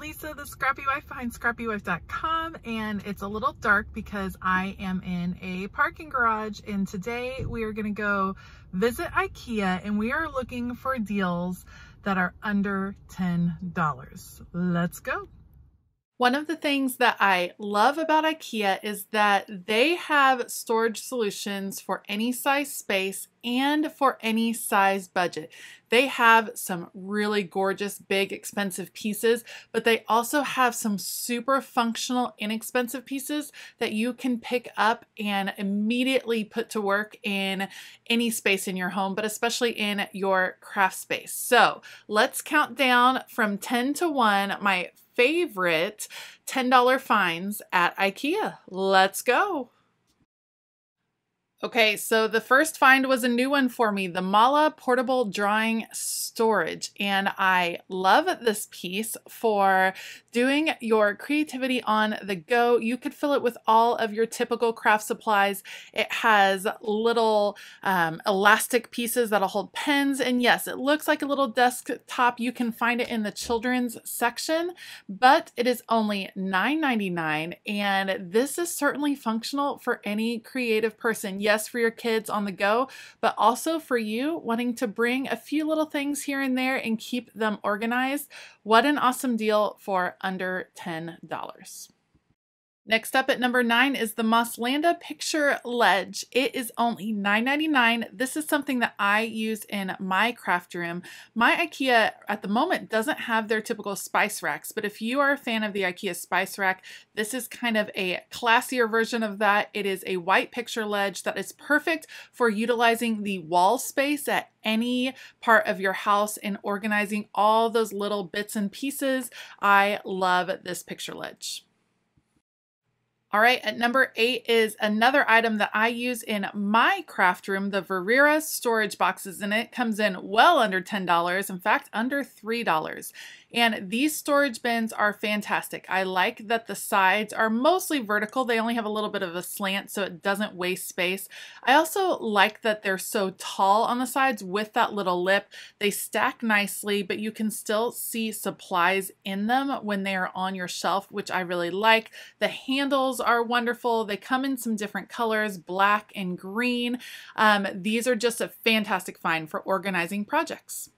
Lisa, the Scrappy Wife behind scrappywife.com, and it's a little dark because I am in a parking garage. And today we are going to go visit IKEA and we are looking for deals that are under $10. Let's go. One of the things that I love about IKEA is that they have storage solutions for any size space and for any size budget. They have some really gorgeous, big, expensive pieces, but they also have some super functional, inexpensive pieces that you can pick up and immediately put to work in any space in your home, but especially in your craft space. So let's count down from 10 to 1 my favorite $10 finds at IKEA. Let's go. Okay, so the first find was a new one for me, the Mala Portable Drawing Storage. And I love this piece for doing your creativity on the go. You could fill it with all of your typical craft supplies. It has little um, elastic pieces that'll hold pens. And yes, it looks like a little desktop. You can find it in the children's section, but it is only $9.99. And this is certainly functional for any creative person yes, for your kids on the go, but also for you wanting to bring a few little things here and there and keep them organized. What an awesome deal for under $10. Next up at number nine is the Mosslanda Picture Ledge. It is only $9.99. This is something that I use in my craft room. My IKEA at the moment doesn't have their typical spice racks, but if you are a fan of the IKEA spice rack, this is kind of a classier version of that. It is a white picture ledge that is perfect for utilizing the wall space at any part of your house and organizing all those little bits and pieces. I love this picture ledge. All right, at number eight is another item that I use in my craft room, the Variera storage boxes, and it comes in well under $10, in fact, under $3. And these storage bins are fantastic. I like that the sides are mostly vertical. They only have a little bit of a slant so it doesn't waste space. I also like that they're so tall on the sides with that little lip. They stack nicely, but you can still see supplies in them when they are on your shelf, which I really like. The handles are wonderful. They come in some different colors, black and green. Um, these are just a fantastic find for organizing projects.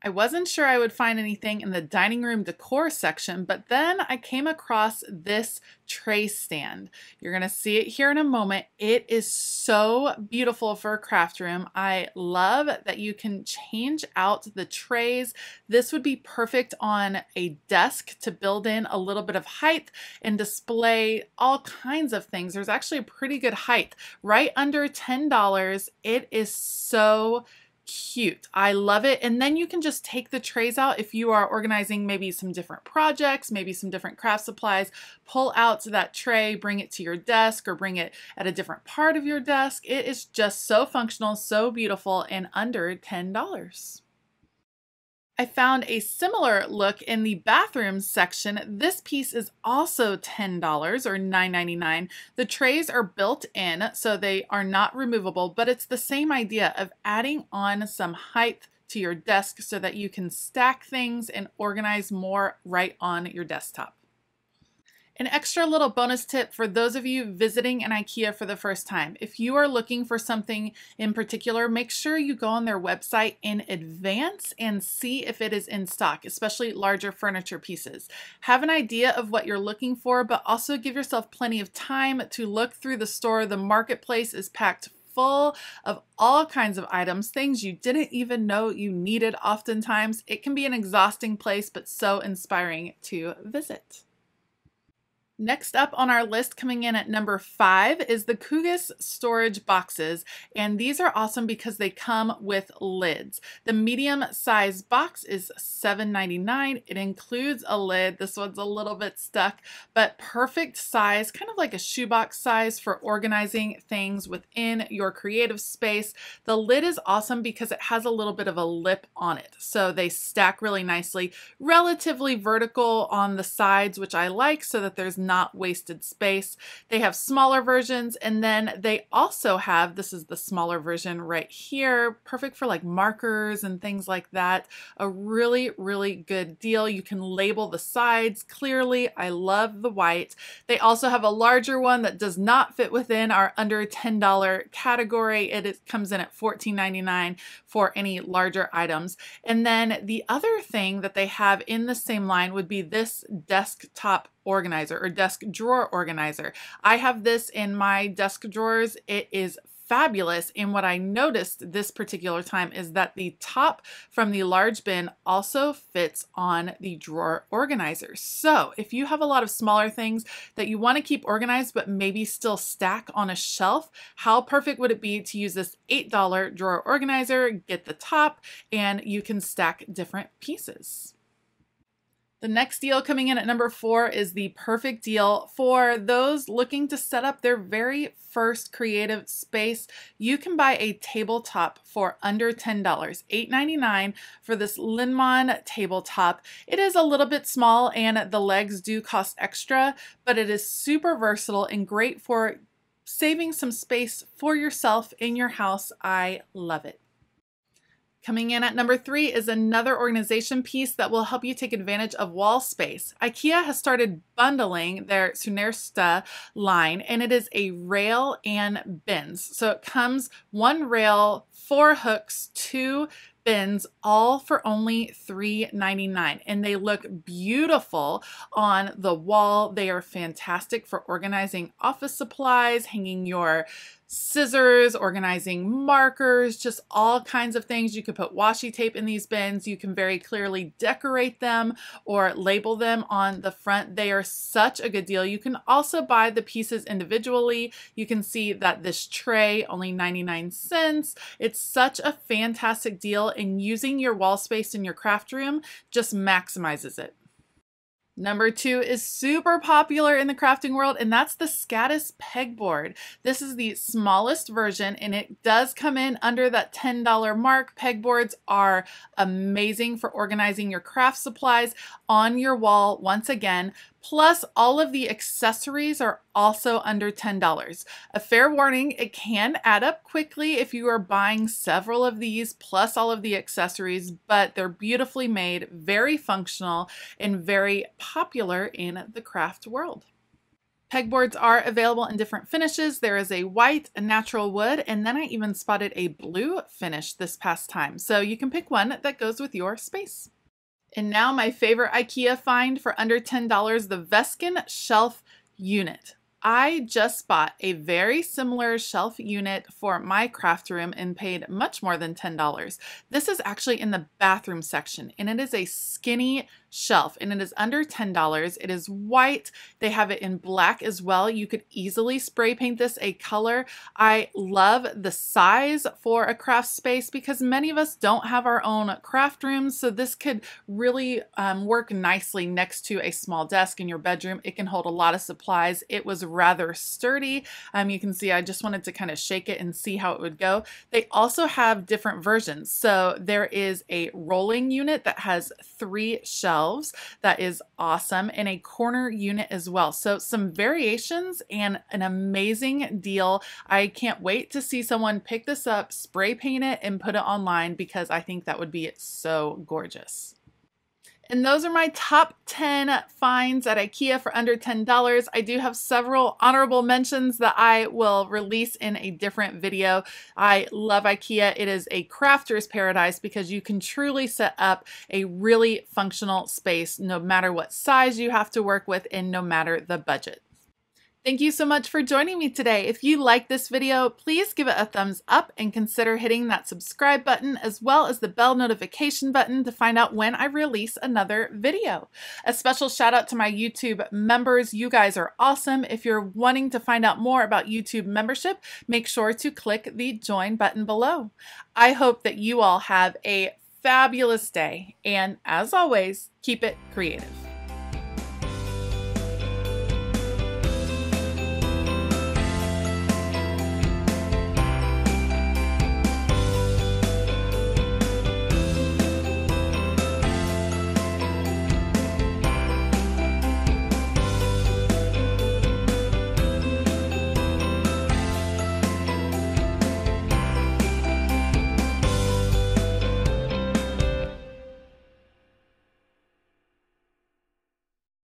I wasn't sure I would find anything in the dining room decor section, but then I came across this tray stand. You're going to see it here in a moment. It is so beautiful for a craft room. I love that you can change out the trays. This would be perfect on a desk to build in a little bit of height and display all kinds of things. There's actually a pretty good height. Right under $10. It is so cute. I love it. And then you can just take the trays out if you are organizing maybe some different projects, maybe some different craft supplies, pull out that tray, bring it to your desk or bring it at a different part of your desk. It is just so functional, so beautiful, and under $10. I found a similar look in the bathroom section. This piece is also $10 or $9.99. The trays are built in, so they are not removable, but it's the same idea of adding on some height to your desk so that you can stack things and organize more right on your desktop. An extra little bonus tip for those of you visiting an IKEA for the first time. If you are looking for something in particular, make sure you go on their website in advance and see if it is in stock, especially larger furniture pieces. Have an idea of what you're looking for, but also give yourself plenty of time to look through the store. The marketplace is packed full of all kinds of items, things you didn't even know you needed oftentimes. It can be an exhausting place, but so inspiring to visit. Next up on our list, coming in at number five, is the Kuggis storage boxes. And these are awesome because they come with lids. The medium size box is $7.99. It includes a lid. This one's a little bit stuck, but perfect size, kind of like a shoebox size for organizing things within your creative space. The lid is awesome because it has a little bit of a lip on it. So they stack really nicely, relatively vertical on the sides, which I like so that there's not wasted space. They have smaller versions and then they also have, this is the smaller version right here, perfect for like markers and things like that. A really, really good deal. You can label the sides clearly. I love the white. They also have a larger one that does not fit within our under $10 category. It is, comes in at $14.99 for any larger items. And then the other thing that they have in the same line would be this desktop organizer or desk drawer organizer. I have this in my desk drawers. It is fabulous. And what I noticed this particular time is that the top from the large bin also fits on the drawer organizer. So if you have a lot of smaller things that you want to keep organized but maybe still stack on a shelf, how perfect would it be to use this $8 drawer organizer, get the top, and you can stack different pieces. The next deal coming in at number four is the perfect deal for those looking to set up their very first creative space. You can buy a tabletop for under $10, $8.99 for this Linnmon tabletop. It is a little bit small and the legs do cost extra, but it is super versatile and great for saving some space for yourself in your house. I love it. Coming in at number three is another organization piece that will help you take advantage of wall space. IKEA has started bundling their Sunnersta line and it is a rail and bins. So it comes one rail, four hooks, two bins all for only $3.99 and they look beautiful on the wall. They are fantastic for organizing office supplies, hanging your scissors, organizing markers, just all kinds of things. You could put washi tape in these bins. You can very clearly decorate them or label them on the front. They are such a good deal. You can also buy the pieces individually. You can see that this tray only 99 cents. It's such a fantastic deal and using your wall space in your craft room just maximizes it. Number two is super popular in the crafting world, and that's the Skadis pegboard. This is the smallest version, and it does come in under that $10 mark. Pegboards are amazing for organizing your craft supplies on your wall. Once again, Plus, all of the accessories are also under $10. A fair warning, it can add up quickly if you are buying several of these plus all of the accessories, but they're beautifully made, very functional, and very popular in the craft world. Pegboards are available in different finishes. There is a white, a natural wood, and then I even spotted a blue finish this past time. So you can pick one that goes with your space. And now my favorite IKEA find for under $10, the Vesken shelf unit. I just bought a very similar shelf unit for my craft room and paid much more than $10. This is actually in the bathroom section and it is a skinny shelf and it is under $10. It is white. They have it in black as well. You could easily spray paint this a color. I love the size for a craft space because many of us don't have our own craft rooms. So this could really um, work nicely next to a small desk in your bedroom. It can hold a lot of supplies. It was rather sturdy. Um, you can see I just wanted to kind of shake it and see how it would go. They also have different versions. So there is a rolling unit that has three shelves That is awesome. And a corner unit as well. So some variations and an amazing deal. I can't wait to see someone pick this up, spray paint it, and put it online because I think that would be so gorgeous. And those are my top 10 finds at IKEA for under $10. I do have several honorable mentions that I will release in a different video. I love IKEA. It is a crafter's paradise because you can truly set up a really functional space no matter what size you have to work with and no matter the budget. Thank you so much for joining me today. If you like this video, please give it a thumbs up and consider hitting that subscribe button as well as the bell notification button to find out when I release another video. A special shout out to my YouTube members. You guys are awesome. If you're wanting to find out more about YouTube membership, make sure to click the join button below. I hope that you all have a fabulous day and as always, keep it creative.